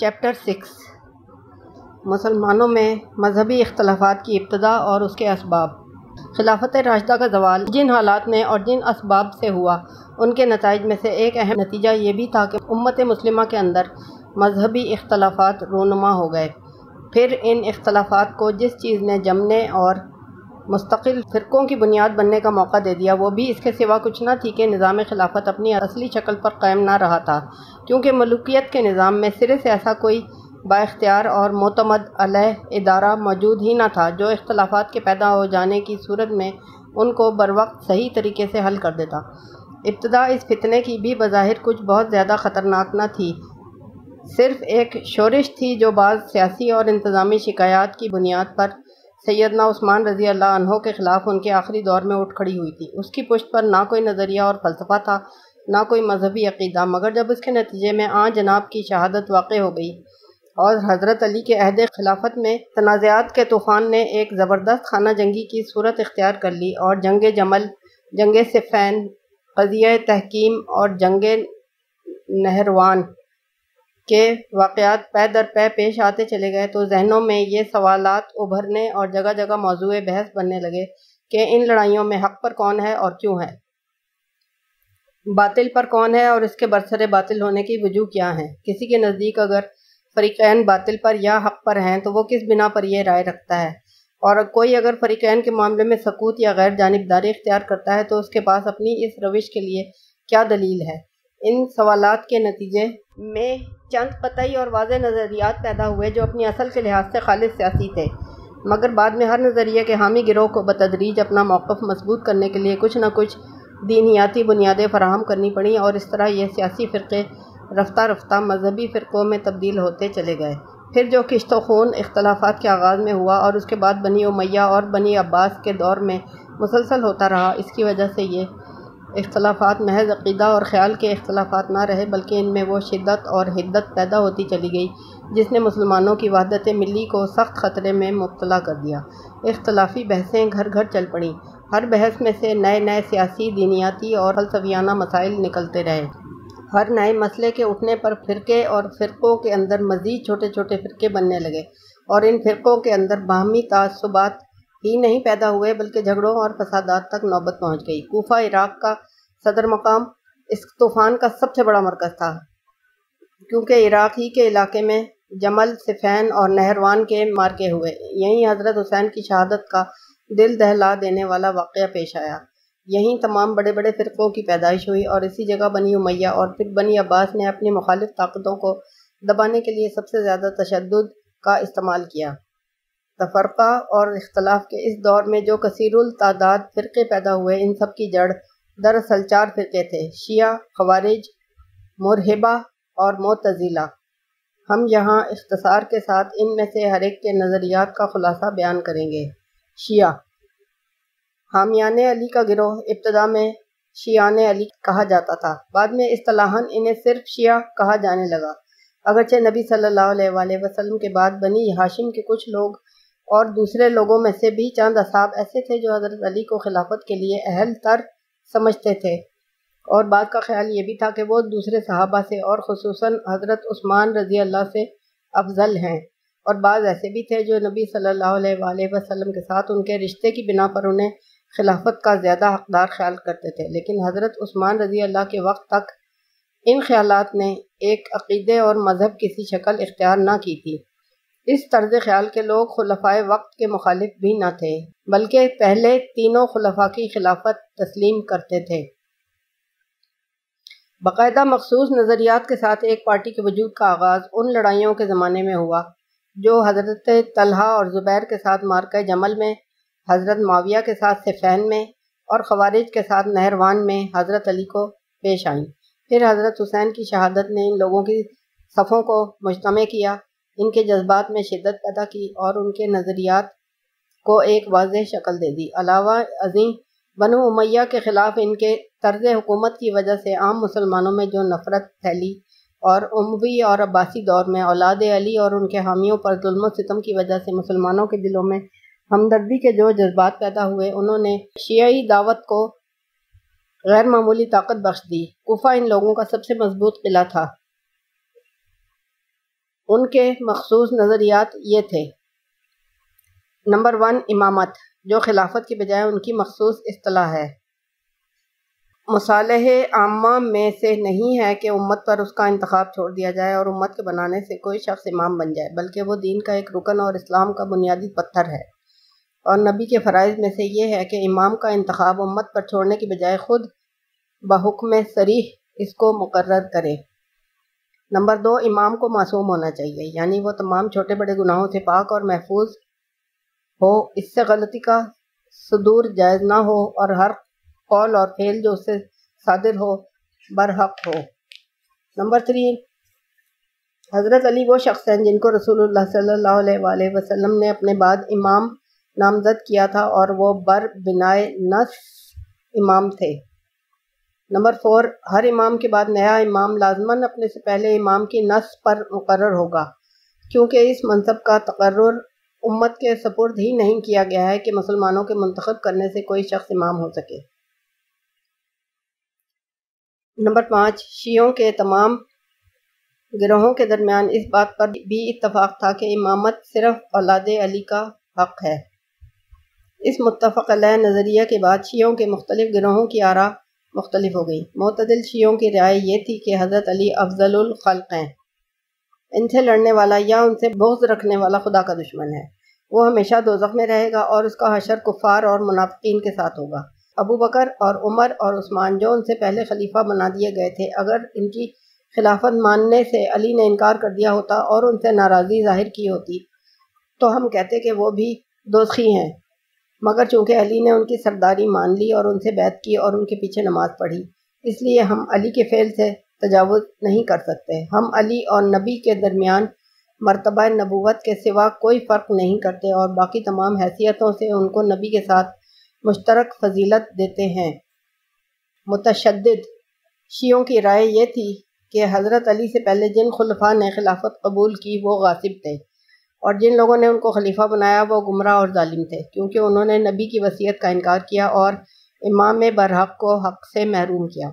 Chapter six. مسلمانوں میں مذہبی اختلافات کی ابتدا اور اس کے اسباب۔ خلافت راشدہ کا زوال جن حالات نے اور جن اسباب سے ہوا، ان کے نتائج میں سے ایک اہم نتیجہ یہ بھی تھا کہ امت مسلمہ کے اندر مذہبی اختلافات رونما ہو گئے۔ پھر ان اختلافات کو جس چیز نے جمنے اور مستقل فرقوں کی بنیاد بننے کا موقع دے دیا۔ وہ بھی اس کے سوا کچھ نہ تھی کہ نظام خلافت اپنی اصلی شکل پر قائم نہ رہا تھا، کیونکہ ملوکیت کے نظام میں سرے سے ایسا کوئی با اختیار اور معتمد علیہ ادارہ موجود ہی نہ تھا، جو اختلافات کے پیدا ہو جانے کی صورت میں ان کو بر وقت صحیح طریقے سے حل کر دیتا۔ ابتدا اس فتنے کی بھی بظاہر کچھ بہت زیادہ خطرناک نہ تھی۔ صرف ایک شورش تھی جو بعض سیاسی اور انتظامی شکایات کی بنیاد پر سیدنا عثمان رضی اللہ عنہ کے خلاف ان کے آخری دور میں اٹھ کھڑی ہوئی تھی۔ اس کی پشت پر نہ کوئی نظریہ اور فلسفہ تھا، نہ کوئی مذہبی عقیدہ، مگر جب اس کے نتیجے میں آن جناب کی شہادت واقع ہو گئی اور حضرت علی کے عہد خلافت میں تنازعات کے طوفان نے ایک زبردست خانہ جنگی کی صورت اختیار کر لی اور جنگ جمل، جنگ صفین قضیہ تحکیم اور جنگ نہروان کے واقعات پے در پے پیش آتے چلے گئے تو ذہنوں میں یہ سوالات ابھرنے اور جگہ جگہ موضوع بحث بننے لگے کہ ان لڑائیوں میں حق پر کون ہے اور کیوں ہے؟ باطل پر کون ہے اور اس کے برسر باطل ہونے کی وجوہ کیا ہیں؟ کسی کے نزدیک اگر فریقین باطل پر یا حق پر ہیں تو وہ کس بنا پر یہ رائے رکھتا ہے؟ اور کوئی اگر فریقین کے معاملے میں سکوت یا غیر جانبداری اختیار کرتا ہے تو اس کے پاس اپنی اس روش کے لیے کیا دلیل ہے؟ ان سوالات کے نتیجے میں چند قطعی اور واضح نظریات پیدا ہوئے جو اپنی اصل کے لحاظ سے خالص سیاسی تھے۔ مگر بعد میں ہر نظریے کے حامی گروہ کو بتدریج اپنا موقف مضبوط کرنے کے لیے کچھ نہ کچھ دینیاتی بنیادیں فراہم کرنی پڑیں اور اس طرح یہ سیاسی فرقے رفتہ رفتہ مذہبی فرقوں میں تبدیل ہوتے چلے گئے۔ پھر جو کشت و خون اختلافات کے آغاز میں ہوا اور اس کے بعد بنی امیہ اور بنی عباس کے دور میں مسلسل ہوتا رہا، اس کی وجہ سے یہ اختلافات محض عقیدہ اور خیال کے اختلافات نہ رہے بلکہ ان میں وہ شدت اور حدت پیدا ہوتی چلی گئی جس نے مسلمانوں کی وحدت ملی کو سخت خطرے میں مبتلا کر دیا۔ اختلافی بحثیں گھر گھر چل پڑیں۔ ہر بحث میں سے نئے نئے سیاسی، دینیاتی اور فلسفیانہ مسائل نکلتے رہے۔ ہر نئے مسئلے کے اٹھنے پر فرقے اور فرقوں کے اندر مزید چھوٹے چھوٹے فرقے بننے لگے اور ان فرقوں کے اندر باہمی تعصبات ہی نہیں پیدا ہوئے بلکہ جھگڑوں اور فسادات تک نوبت پہنچ گئی۔ کوفہ، عراق کا صدر مقام اس طوفان کا سب سے بڑا مرکز تھا، کیونکہ عراق ہی کے علاقے میں جمل صفین اور نہروان کے مارکے ہوئے۔ یہیں حضرت حسین کی شہادت کا دل دہلا دینے والا واقعہ پیش آیا۔ یہیں تمام بڑے بڑے فرقوں کی پیدائش ہوئی اور اسی جگہ بنی امیہ اور پھر بنی عباس نے اپنی مخالف طاقتوں کو دبانے کے لیے سب سے زیادہ تشدد کا استعمال کیا۔ تفرقہ اور اختلاف کے اس دور میں جو کثیر التعداد فرقے پیدا ہوئے، ان سب کی جڑ دراصل چار فرقے تھے، شیعہ، خوارج مرحبہ اور معتزلہ۔ ہم یہاں اختصار کے ساتھ ان میں سے ہر ایک کے نظریات کا خلاصہ بیان کریں گے۔ شیعہ۔ حامیان علی کا گروہ ابتدا میں شیعان علی کہا جاتا تھا۔ بعد میں اصطلاحاً انہیں صرف شیعہ کہا جانے لگا۔ اگرچہ نبی صلی اللہ علیہ وآلہ وسلم کے بعد بنی ہاشم کے کچھ لوگ اور دوسرے لوگوں میں سے بھی چند اصحاب ایسے تھے جو حضرت علی کو خلافت کے لیے اہل تر سمجھتے تھے۔ اور بات کا خیال یہ بھی تھا کہ وہ دوسرے صحابہ سے اور خصوصاً حضرت عثمان رضی اللہ سے افضل ہیں۔ اور بعض ایسے بھی تھے جو نبی صلی اللہ علیہ وآلہ وسلم کے ساتھ ان کے رشتے کی بنا پر انہیں خلافت کا زیادہ حقدار خیال کرتے تھے۔ لیکن حضرت عثمان رضی اللہ کے وقت تک ان خیالات نے ایک عقیدے اور مذہب کسی شکل اختیار نہ کی تھی۔ اس طرز خیال کے لوگ خلفائے وقت کے مخالف بھی نہ تھے، بلکہ پہلے تینوں خلفاء کی خلافت تسلیم کرتے تھے۔ باقاعدہ مخصوص نظریات کے ساتھ ایک پارٹی کے وجود کا آغاز ان لڑائیوں کے زمانے میں ہوا، جو حضرت طلحہ اور زبیر کے ساتھ مارکہ جمل میں، حضرت معاویہ کے ساتھ صفین میں اور خوارج کے ساتھ نہروان میں حضرت علی کو پیش آئیں۔ پھر حضرت حسین کی شہادت نے ان لوگوں کی صفوں کو مجتمع کیا۔ ان کے جذبات میں شدت پیدا کی اور ان کے نظریات کو ایک واضح شکل دے دی۔ علاوہ عظیم بنو امیہ کے خلاف ان کے طرز حکومت کی وجہ سے عام مسلمانوں میں جو نفرت پھیلی اور عموی اور عباسی دور میں اولاد علی اور ان کے حامیوں پر ظلم و ستم کی وجہ سے مسلمانوں کے دلوں میں ہمدردی کے جو جذبات پیدا ہوئے، انہوں نے شیعی دعوت کو غیر معمولی طاقت بخش دی۔ کوفہ ان لوگوں کا سب سے مضبوط قلعہ تھا۔ ان کے مخصوص نظریات یہ تھے۔ نمبر ون، امامت، جو خلافت کی بجائے ان کی مخصوص اصطلاح ہے۔ مصالح عامہ میں سے نہیں ہے کہ امت پر اس کا انتخاب چھوڑ دیا جائے اور امت کے بنانے سے کوئی شخص امام بن جائے، بلکہ وہ دین کا ایک رکن اور اسلام کا بنیادی پتھر ہے۔ اور نبی کے فرائض میں سے یہ ہے کہ امام کا انتخاب امت پر چھوڑنے کی بجائے خود بحکم سریح اس کو مقرر کرے۔ نمبر دو، امام کو معصوم ہونا چاہیے۔ یعنی وہ تمام چھوٹے بڑے گناہوں سے پاک اور محفوظ ہو۔ اس سے غلطی کا صدور جائز نہ ہو اور ہر قول اور فعل جو اس سے صادر ہو، برحق ہو۔ نمبر تھری، حضرت علی وہ شخص ہیں جن کو رسول اللہ صلی اللہ علیہ وآلہ وسلم نے اپنے بعد امام نامزد کیا تھا اور وہ بر بنائے نس امام تھے۔ نمبر فور، ہر امام کے بعد نیا امام لازماً اپنے سے پہلے امام کی نس پر مقرر ہوگا، کیونکہ اس منصب کا تقرر امت کے سپرد ہی نہیں کیا گیا ہے کہ مسلمانوں کے منتخب کرنے سے کوئی شخص امام ہو سکے۔ نمبر پانچ، شیعوں کے تمام گروہوں کے درمیان اس بات پر بھی اتفاق تھا کہ امامت صرف اولاد علی کا حق ہے۔ اس متفق علیہ نظریہ کے بعد شیعوں کے مختلف گروہوں کی آرا مختلف ہو گئی۔ معتدل شیعوں کی رائے یہ تھی کہ حضرت علی افضل الخلق ہیں۔ ان سے لڑنے والا یا ان سے بغض رکھنے والا خدا کا دشمن ہے۔ وہ ہمیشہ دوزخ میں رہے گا اور اس کا حشر کفار اور منافقین کے ساتھ ہوگا۔ ابو بکر اور عمر اور عثمان جو ان سے پہلے خلیفہ بنا دیے گئے تھے، اگر ان کی خلافت ماننے سے علی نے انکار کر دیا ہوتا اور ان سے ناراضی ظاہر کی ہوتی، تو ہم کہتے کہ وہ بھی دوزخی ہیں۔ مگر چونکہ علی نے ان کی سرداری مان لی اور ان سے بیعت کی اور ان کے پیچھے نماز پڑھی، اس لیے ہم علی کے فعل سے تجاوز نہیں کر سکتے۔ ہم علی اور نبی کے درمیان مرتبہ نبوت کے سوا کوئی فرق نہیں کرتے اور باقی تمام حیثیتوں سے ان کو نبی کے ساتھ مشترک فضیلت دیتے ہیں۔ متشدد۔ شیعوں کی رائے یہ تھی کہ حضرت علی سے پہلے جن خلفاء نے خلافت قبول کی وہ غاصب تھے۔ اور جن لوگوں نے ان کو خلیفہ بنایا وہ گمراہ اور ظالم تھے، کیونکہ انہوں نے نبی کی وصیت کا انکار کیا اور امام برحق کو حق سے محروم کیا۔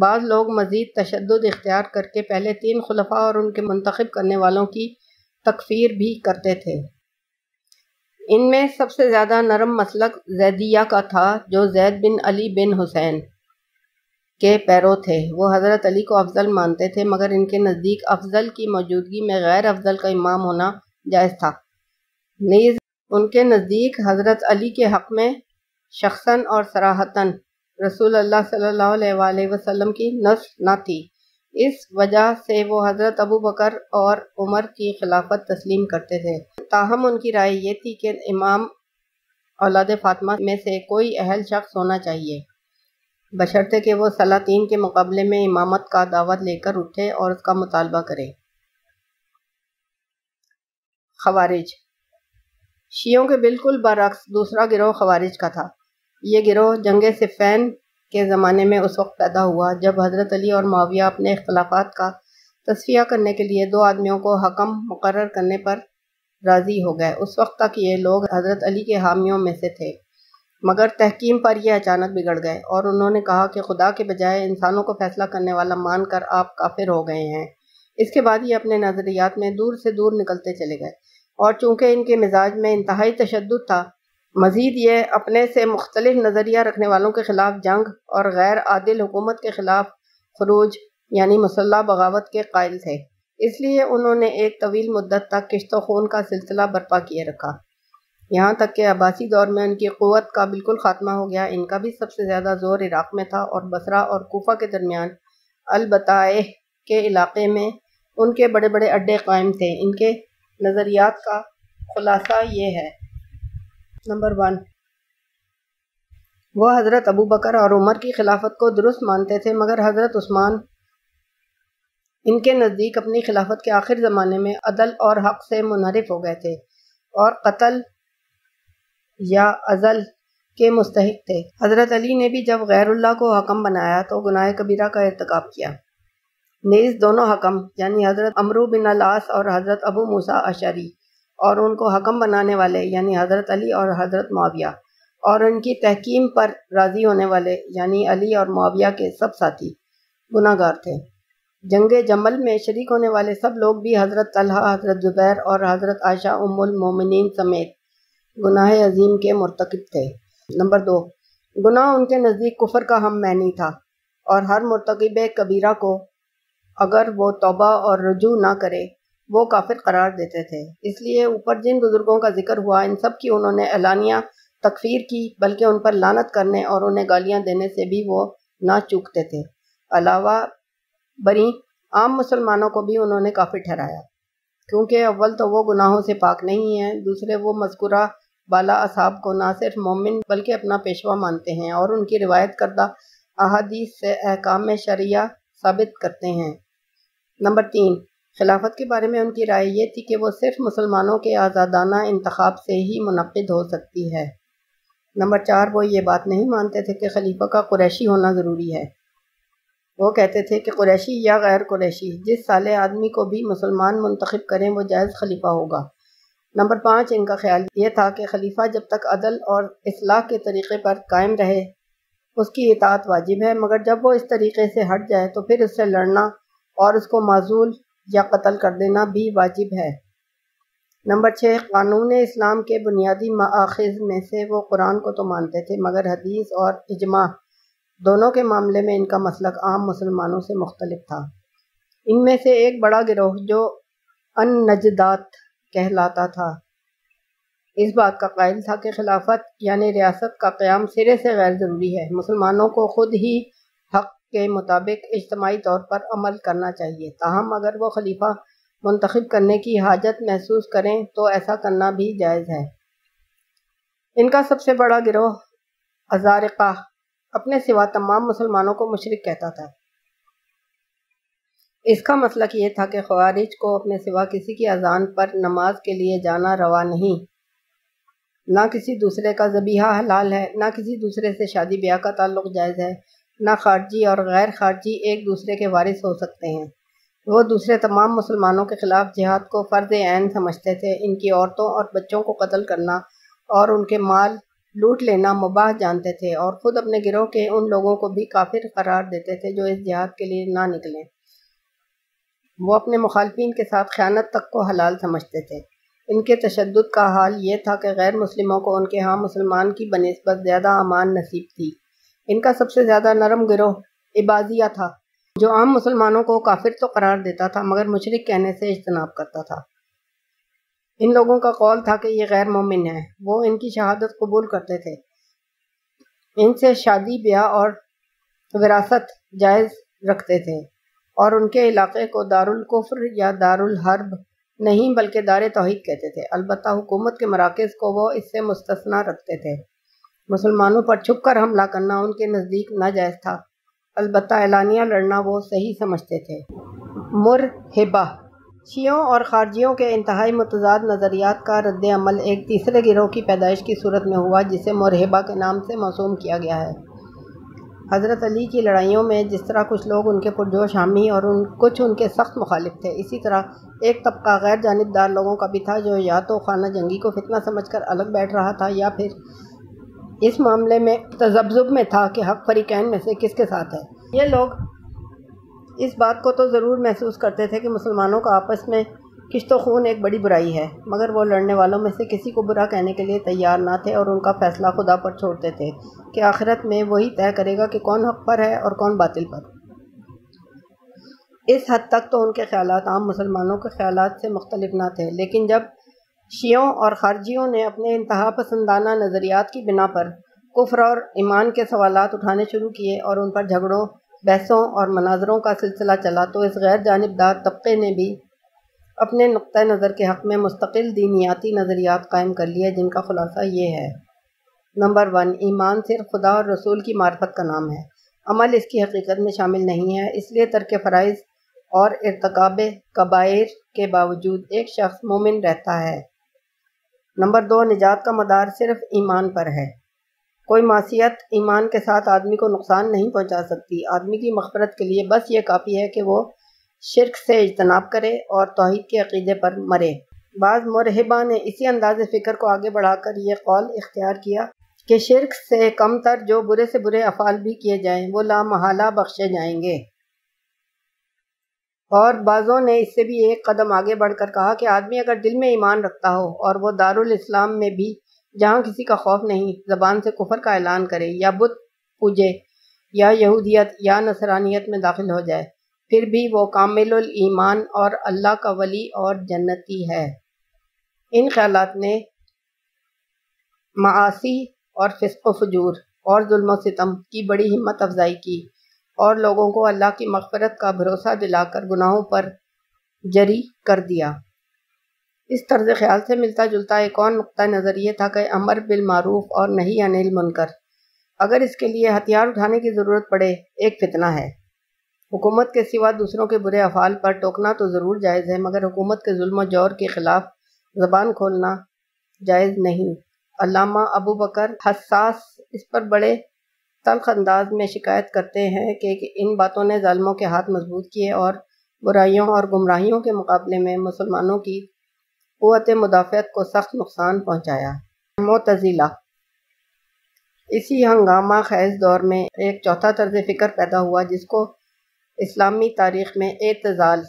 بعض لوگ مزید تشدد اختیار کر کے پہلے تین خلفاء اور ان کے منتخب کرنے والوں کی تکفیر بھی کرتے تھے۔ ان میں سب سے زیادہ نرم مسلک زیدیہ کا تھا، جو زید بن علی بن حسین کے پیرو تھے۔ وہ حضرت علی کو افضل مانتے تھے، مگر ان کے نزدیک افضل کی موجودگی میں غیر افضل کا امام ہونا جائز تھا۔ نیز ان کے نزدیک حضرت علی کے حق میں شخصاً اور سراہتاً رسول اللہ صلی اللہ علیہ وآلہ وسلم کی نصف نہ تھی۔ اس وجہ سے وہ حضرت ابو بکر اور عمر کی خلافت تسلیم کرتے تھے۔ تاہم ان کی رائے یہ تھی کہ امام اولاد فاطمہ میں سے کوئی اہل شخص ہونا چاہیے۔ بشرطے کہ وہ سلاطین کے مقابلے میں امامت کا دعوت لے کر اٹھے اور اس کا مطالبہ کرے۔ خوارج۔ شیعوں کے بالکل برعکس دوسرا گروہ خوارج کا تھا۔ یہ گروہ جنگ صفین کے زمانے میں اس وقت پیدا ہوا، جب حضرت علی اور معاویہ اپنے اختلافات کا تصفیہ کرنے کے لیے دو آدمیوں کو حکم مقرر کرنے پر راضی ہو گئے۔ اس وقت تک یہ لوگ حضرت علی کے حامیوں میں سے تھے، مگر تحکیم پر یہ اچانک بگڑ گئے اور انہوں نے کہا کہ خدا کے بجائے انسانوں کو فیصلہ کرنے والا مان کر آپ کافر ہو گئے ہیں۔ اس کے بعد یہ اپنے نظریات میں دور سے دور نکلتے چلے گئے۔ اور چونکہ ان کے مزاج میں انتہائی تشدد تھا، مزید یہ اپنے سے مختلف نظریہ رکھنے والوں کے خلاف جنگ اور غیر عادل حکومت کے خلاف خروج یعنی مسلح بغاوت کے قائل تھے۔ اس لیے انہوں نے ایک طویل مدت تک کشت و خون کا سلسلہ برپا کیے رکھا۔ یہاں تک کہ عباسی دور میں ان کی قوت کا بالکل خاتمہ ہو گیا، ان کا بھی سب سے زیادہ زور عراق میں تھا اور بصرہ اور کوفہ کے درمیان، البتائے کے علاقے میں ان کے بڑے بڑے اڈے قائم تھے۔ ان کے نظریات کا خلاصہ یہ ہے۔ Number one. وہ حضرت ابو بکر اور عمر کی خلافت کو درست مانتے تھے، مگر حضرت عثمان ان کے نزدیک اپنی خلافت کے آخر زمانے میں عدل اور حق سے منحرف ہو گئے تھے اور قتل یا ازل کے مستحق تھے۔ حضرت علی نے بھی جب غیر اللہ کو حکم بنایا تو گناہ کبیرہ کا ارتکاب کیا۔ نیز دونوں حکم یعنی حضرت امرو بن الاس اور حضرت ابو موسیٰ اشری اور ان کو حکم بنانے والے یعنی حضرت علی اور حضرت معاویہ، اور ان کی تحکیم پر راضی ہونے والے یعنی علی اور معاویہ کے سب ساتھی گناہ گار تھے۔ جنگ جمل میں شریک ہونے والے سب لوگ بھی حضرت طلحہ، حضرت زبیر اور حضرت عائشہ ام المومنین سمیت گناہ عظیم کے مرتکب تھے۔ نمبر دو، گناہ ان کے نزدیک کفر کا ہم معنی تھا، اور ہر مرتکب کبیرہ کو اگر وہ توبہ اور رجوع نہ کرے، وہ کافر قرار دیتے تھے۔ اس لیے اوپر جن بزرگوں کا ذکر ہوا، ان سب کی انہوں نے اعلانیہ تکفیر کی، بلکہ ان پر لانت کرنے اور انہیں گالیاں دینے سے بھی وہ نہ چوکتے تھے۔ علاوہ بری عام مسلمانوں کو بھی انہوں نے کافر ٹھہرایا۔ کیونکہ اول تو وہ گناہوں سے پاک نہیں ہیں، دوسرے وہ مذکورہ بالا اصحاب کو نہ صرف مومن بلکہ اپنا پیشوا مانتے ہیں اور ان کی روایت کردہ احادیث سے احکام شریعہ ثابت کرتے ہیں۔ نمبر تین، خلافت کے بارے میں ان کی رائے یہ تھی کہ وہ صرف مسلمانوں کے آزادانہ انتخاب سے ہی منعقد ہو سکتی ہے۔ نمبر چار، وہ یہ بات نہیں مانتے تھے کہ خلیفہ کا قریشی ہونا ضروری ہے۔ وہ کہتے تھے کہ قریشی یا غیر قریشی، جس سال آدمی کو بھی مسلمان منتخب کریں وہ جائز خلیفہ ہوگا۔ نمبر پانچ، ان کا خیال یہ تھا کہ خلیفہ جب تک عدل اور اصلاح کے طریقے پر قائم رہے، اس کی اطاعت واجب ہے، مگر جب وہ اس طریقے سے ہٹ جائے تو پھر اس سے لڑنا اور اس کو معذول یا قتل کر دینا بھی واجب ہے۔ نمبر چھ، قانون اسلام کے بنیادی ماخذ میں سے وہ قرآن کو تو مانتے تھے، مگر حدیث اور اجماع دونوں کے معاملے میں ان کا مسلک عام مسلمانوں سے مختلف تھا۔ ان میں سے ایک بڑا گروہ جو ان نجدات کہلاتا تھا۔ اس بات کا قائل تھا کہ خلافت یعنی ریاست کا قیام سرے سے غیر ضروری ہے۔ مسلمانوں کو خود ہی کے مطابق اجتماعی طور پر عمل کرنا چاہیے۔ تاہم، اگر وہ خلیفہ منتخب کرنے کی حاجت محسوس کریں تو ایسا کرنا بھی جائز ہے۔ ان کا سب سے بڑا گروہ ازارقہ اپنے سوا تمام مسلمانوں کو مشرق کہتا تھا۔ اس کا مسلک یہ تھا کہ خوارج کو اپنے سوا کسی کی اذان پر نماز کے لیے جانا روا نہیں۔ نہ کسی دوسرے کا ذبیحہ حلال ہے، نہ کسی دوسرے سے شادی بیاہ کا تعلق جائز ہے۔ نہ خارجی اور غیر خارجی ایک دوسرے کے وارث ہو سکتے ہیں۔ وہ دوسرے تمام مسلمانوں کے خلاف جہاد کو فرض عین سمجھتے تھے۔ ان کی عورتوں اور بچوں کو قتل کرنا اور ان کے مال لوٹ لینا مباح جانتے تھے اور خود اپنے گروہ کے ان لوگوں کو بھی کافر قرار دیتے تھے جو اس جہاد کے لیے نہ نکلیں۔ وہ اپنے مخالفین کے ساتھ خیانت تک کو حلال سمجھتے تھے۔ ان کے تشدد کا حال یہ تھا کہ غیر مسلموں کو ان کے ہاں مسلمان کی بنسبت زیادہ امان نصیب تھی۔ ان کا سب سے زیادہ نرم گروہ عبادیہ تھا، جو عام مسلمانوں کو کافر تو قرار دیتا تھا، مگر مشرق کہنے سے اجتناب کرتا تھا۔ ان لوگوں کا قول تھا کہ یہ غیر مومن ہے وہ ان کی شہادت قبول کرتے تھے۔ ان سے شادی، بیاہ اور وراثت جائز رکھتے تھے اور ان کے علاقے کو دار القفر یا دار الحرب نہیں بلکہ دار توحید کہتے تھے۔ البتہ حکومت کے مراکز کو وہ اس سے مستثنا رکھتے تھے۔ مسلمانوں پر چھپ کر حملہ کرنا ان کے نزدیک ناجائز تھا۔ البتہ اعلانیہ لڑنا وہ صحیح سمجھتے تھے۔ مرحبہ۔ شیعوں اور خارجیوں کے انتہائی متضاد نظریات کا رد عمل ایک تیسرے گروہ کی پیدائش کی صورت میں ہوا، جسے مرحبہ کے نام سے موسوم کیا گیا ہے۔ حضرت علی کی لڑائیوں میں جس طرح کچھ لوگ ان کے پرجوش حامی اور ان، کچھ ان کے سخت مخالف تھے، اسی طرح ایک طبقہ غیر جانبدار لوگوں کا بھی تھا جو یا تو خانہ جنگی کو فتنہ سمجھ کر الگ بیٹھ رہا تھا یا پھر اس معاملے میں تذبذب میں تھا کہ حق فریقین میں سے کس کے ساتھ ہے۔ یہ لوگ اس بات کو تو ضرور محسوس کرتے تھے کہ مسلمانوں کا آپس میں کشت و خون ایک بڑی برائی ہے، مگر وہ لڑنے والوں میں سے کسی کو برا کہنے کے لیے تیار نہ تھے اور ان کا فیصلہ خدا پر چھوڑتے تھے کہ آخرت میں وہی طے کرے گا کہ کون حق پر ہے اور کون باطل پر۔ اس حد تک تو ان کے خیالات عام مسلمانوں کے خیالات سے مختلف نہ تھے، لیکن جب شیعوں اور خارجیوں نے اپنے انتہا پسندانہ نظریات کی بنا پر کفر اور ایمان کے سوالات اٹھانے شروع کیے اور ان پر جھگڑوں، بحثوں اور مناظروں کا سلسلہ چلا تو اس غیر جانبدار طبقے نے بھی اپنے نقطۂ نظر کے حق میں مستقل دینیاتی نظریات قائم کر لیے، جن کا خلاصہ یہ ہے۔ نمبر ون، ایمان صرف خدا اور رسول کی معرفت کا نام ہے۔ عمل اس کی حقیقت میں شامل نہیں ہے، اس لیے ترک فرائض اور ارتکاب قبائر کے باوجود ایک شخص مومن رہتا ہے۔ نمبر دو، نجات کا مدار صرف ایمان پر ہے۔ کوئی معصیت ایمان کے ساتھ آدمی کو نقصان نہیں پہنچا سکتی۔ آدمی کی مغفرت کے لیے بس یہ کافی ہے کہ وہ شرک سے اجتناب کرے اور توحید کے عقیدے پر مرے۔ بعض مرحبہ نے اسی انداز فکر کو آگے بڑھا کر یہ قول اختیار کیا کہ شرک سے کم تر جو برے سے برے افعال بھی کیے جائیں، وہ لامحالہ بخشے جائیں گے۔ اور بعضوں نے اس سے بھی ایک قدم آگے بڑھ کر کہا کہ آدمی اگر دل میں ایمان رکھتا ہو اور وہ دارالاسلام میں بھی جہاں کسی کا خوف نہیں، زبان سے کفر کا اعلان کرے، یا بت پوجے، یا یہودیت، یا نصرانیت میں داخل ہو جائے، پھر بھی وہ کامل الایمان اور اللہ کا ولی اور جنتی ہے۔ ان خیالات نے معاشی اور فسق و فجور اور ظلم و ستم کی بڑی ہمت افزائی کی۔ اور لوگوں کو اللہ کی مغفرت کا بھروسہ دلا کر گناہوں پر جری کر دیا۔ اس طرز خیال سے ملتا جلتا ایک اور نقطۂ نظر یہ تھا کہ امر بالمعروف اور نہیں انل منکر اگر اس کے لیے ہتھیار اٹھانے کی ضرورت پڑے، ایک فتنہ ہے۔ حکومت کے سوا دوسروں کے برے افعال پر ٹوکنا تو ضرور جائز ہے، مگر حکومت کے ظلم و جور کے خلاف زبان کھولنا جائز نہیں۔ علامہ ابو بکر حساس اس پر بڑے تلخ انداز میں شکایت کرتے ہیں کہ ان باتوں نے ظالموں کے ہاتھ مضبوط کیے اور برائیوں اور گمراہیوں کے مقابلے میں مسلمانوں کی قوت مدافعت کو سخت نقصان پہنچایا۔ معتزلہ۔ اسی ہنگامہ خیز دور میں ایک چوتھا طرز فکر پیدا ہوا جس کو اسلامی تاریخ میں اعتزال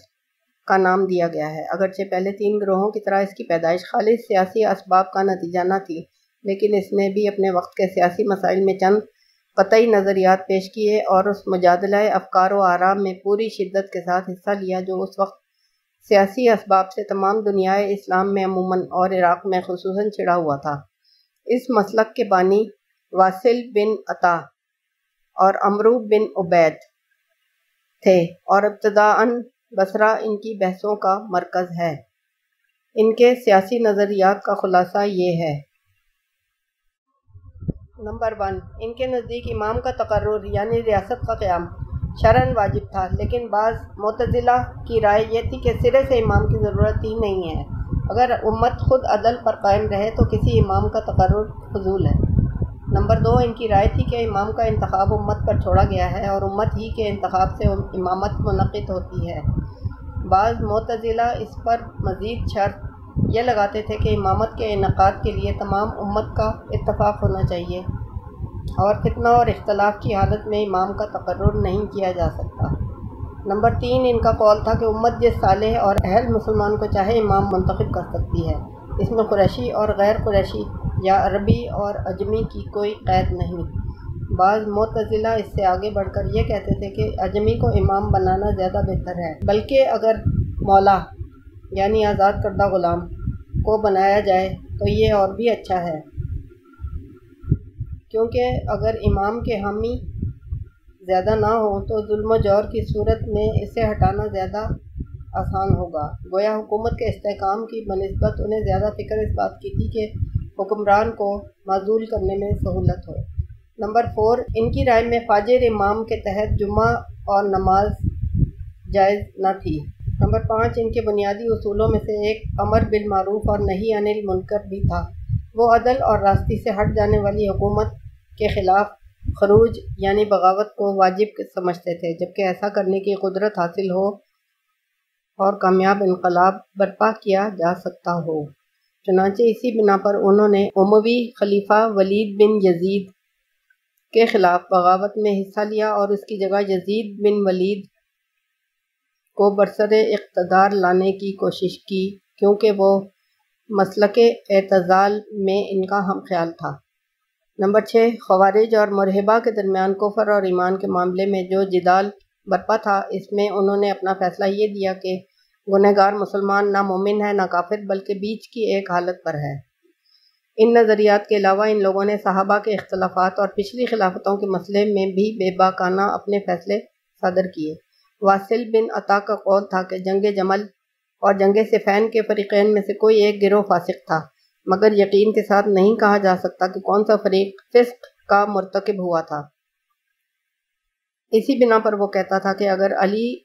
کا نام دیا گیا ہے۔ اگرچہ پہلے تین گروہوں کی طرح اس کی پیدائش خالص سیاسی اسباب کا نتیجہ نہ تھی، لیکن اس نے بھی اپنے وقت کے سیاسی مسائل میں چند قطعی نظریات پیش کیے اور اس مجادلہ افکار و آرام میں پوری شدت کے ساتھ حصہ لیا جو اس وقت سیاسی اسباب سے تمام دنیا اسلام میں عموماً اور عراق میں خصوصاً چھڑا ہوا تھا۔ اس مسلک کے بانی واصل بن عطا اور امرو بن عبید تھے اور ابتداً بصرہ ان کی بحثوں کا مرکز ہے۔ ان کے سیاسی نظریات کا خلاصہ یہ ہے۔ نمبر ون، ان کے نزدیک امام کا تقرر یعنی ریاست کا قیام شرن واجب تھا، لیکن بعض معتزلہ کی رائے یہ تھی کہ سرے سے امام کی ضرورت ہی نہیں ہے۔ اگر امت خود عدل پر قائم رہے تو کسی امام کا تقرر فضول ہے۔ نمبر دو، ان کی رائے تھی کہ امام کا انتخاب امت پر چھوڑا گیا ہے اور امت ہی کے انتخاب سے امامت منعقد ہوتی ہے۔ بعض معتزلہ اس پر مزید شرط یہ لگاتے تھے کہ امامت کے انعقاد کے لیے تمام امت کا اتفاق ہونا چاہیے۔ اور فتنہ اور اختلاف کی حالت میں امام کا تقرر نہیں کیا جا سکتا۔ نمبر تین، ان کا قول تھا کہ امت جس صالح اور اہل مسلمان کو چاہے امام منتخب کر سکتی ہے۔ اس میں قریشی اور غیر قریشی یا عربی اور اجمی کی کوئی قید نہیں۔ بعض معتزلہ اس سے آگے بڑھ کر یہ کہتے تھے کہ اجمی کو امام بنانا زیادہ بہتر ہے، بلکہ اگر مولا یعنی آزاد کردہ غلام کو بنایا جائے تو یہ اور بھی اچھا ہے۔ کیونکہ اگر امام کے حامی زیادہ نہ ہوں تو ظلم و جور کی صورت میں اسے ہٹانا زیادہ آسان ہوگا۔ گویا حکومت کے استحکام کی بنسبت انہیں زیادہ فکر اس بات کی تھی کہ حکمران کو معذول کرنے میں سہولت ہو۔ نمبر فور، ان کی رائے میں فاجر امام کے تحت جمعہ اور نماز جائز نہ تھی۔ نمبر پانچ، ان کے بنیادی اصولوں میں سے ایک امر بالمعروف اور نہیں انل منکر بھی تھا۔ وہ عدل اور راستی سے ہٹ جانے والی حکومت کے خلاف خروج یعنی بغاوت کو واجب سمجھتے تھے، جبکہ ایسا کرنے کی قدرت حاصل ہو اور کامیاب انقلاب برپا کیا جا سکتا ہو۔ چنانچہ اسی بنا پر انہوں نے عموی خلیفہ ولید بن یزید کے خلاف بغاوت میں حصہ لیا اور اس کی جگہ یزید بن ولید کو برسر اقتدار لانے کی کوشش کی، کیونکہ وہ مسلک اعتزال میں ان کا ہم خیال تھا۔ نمبر چھ، خوارج اور مرحبہ کے درمیان کفر اور ایمان کے معاملے میں جو جدال برپا تھا، اس میں انہوں نے اپنا فیصلہ یہ دیا کہ گنہگار مسلمان نہ مومن ہے نہ کافر، بلکہ بیچ کی ایک حالت پر ہے۔ ان نظریات کے علاوہ ان لوگوں نے صحابہ کے اختلافات اور پچھلی خلافتوں کے مسئلے میں بھی بے باکانہ اپنے فیصلے صادر کیے۔ واصل بن عطا کا قول تھا کہ جنگ جمل اور جنگ صفین کے فریقین میں سے کوئی ایک گروہ فاسق تھا۔ مگر یقین کے ساتھ نہیں کہا جا سکتا کہ کون سا فریق فسق کا مرتکب ہوا تھا۔ اسی بنا پر وہ کہتا تھا کہ اگر علی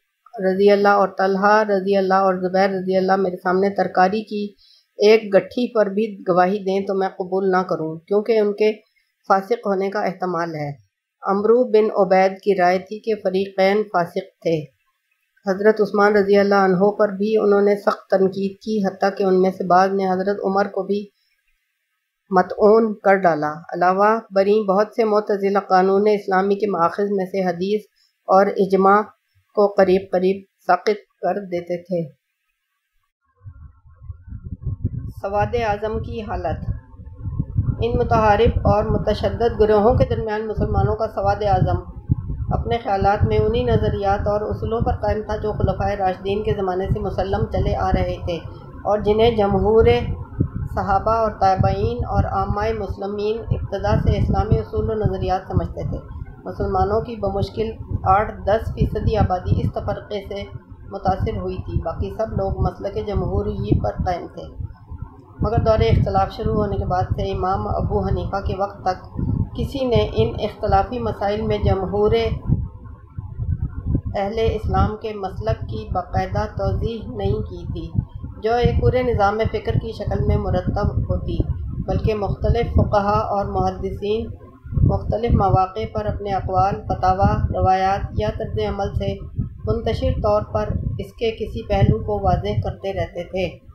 رضی اللہ اور طلحہ رضی اللہ اور زبیر رضی اللہ میرے سامنے ترکاری کی ایک گٹھی پر بھی گواہی دیں تو میں قبول نہ کروں، کیونکہ ان کے فاسق ہونے کا احتمال ہے۔ امرو بن عبید کی رائے تھی کہ فریقین فاسق تھے۔ حضرت عثمان رضی اللہ عنہ پر بھی انہوں نے سخت تنقید کی، حتیٰ کہ ان میں سے بعض نے حضرت عمر کو بھی متعون کر ڈالا۔ علاوہ بری بہت سے معتزلہ قانون اسلامی کے ماخذ میں سے حدیث اور اجماع کو قریب قریب ساقط کر دیتے تھے۔ سواد اعظم کی حالت۔ ان متحارب اور متشدد گروہوں کے درمیان مسلمانوں کا سواد اعظم اپنے خیالات میں انہی نظریات اور اصولوں پر قائم تھا جو خلفۂ راشدین کے زمانے سے مسلم چلے آ رہے تھے اور جنہیں جمہور صحابہ اور تابعین اور عامہ مسلمین ابتدا سے اسلامی اصول و نظریات سمجھتے تھے۔ مسلمانوں کی بمشکل آٹھ دس فیصدی آبادی اس تفرقے سے متاثر ہوئی تھی، باقی سب لوگ مسلک جمہوری پر قائم تھے۔ مگر دور اختلاف شروع ہونے کے بعد سے امام ابو حنیفہ کے وقت تک کسی نے ان اختلافی مسائل میں جمہور اہل اسلام کے مسلک کی باقاعدہ توضیح نہیں کی تھی، جو ایک پورے نظام فکر کی شکل میں مرتب ہوتی، بلکہ مختلف فقہا اور محدثین مختلف مواقع پر اپنے اقوال فتوا روایات یا طرز عمل سے منتشر طور پر اس کے کسی پہلو کو واضح کرتے رہتے تھے۔